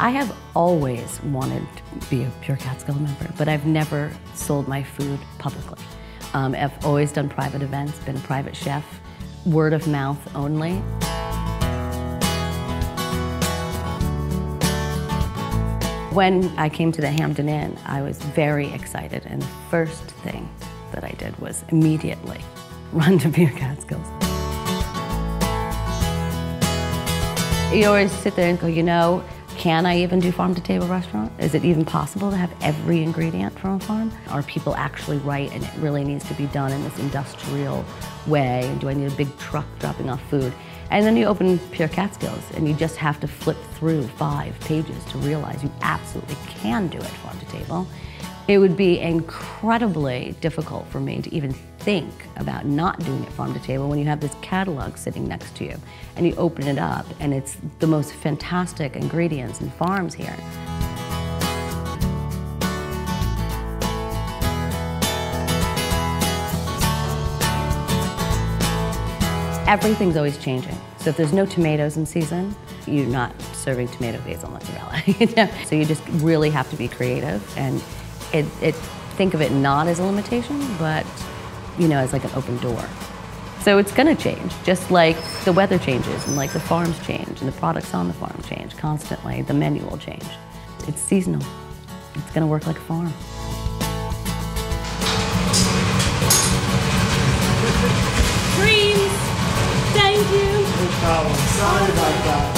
I have always wanted to be a Pure Catskill member, but I've never sold my food publicly. Um, I've always done private events, been a private chef, word of mouth only. When I came to the Hamden Inn, I was very excited, and the first thing that I did was immediately run to Pure Catskills. You always sit there and go, you know, can I even do farm to table restaurant? Is it even possible to have every ingredient from a farm? Are people actually right and it really needs to be done in this industrial way? And do I need a big truck dropping off food? And then you open Pure Catskills and you just have to flip through five pages to realize you absolutely can do it farm to table. It would be incredibly difficult for me to even think about not doing it farm to table when you have this catalog sitting next to you and you open it up and it's the most fantastic ingredients and farms here. Everything's always changing. So if there's no tomatoes in season, you're not serving tomato basil mozzarella. so you just really have to be creative and it, it, think of it not as a limitation, but you know, as like an open door. So it's going to change, just like the weather changes and like the farms change and the products on the farm change constantly. The menu will change. It's seasonal. It's going to work like a farm. Dreams! Thank you! No problem. Sorry about that.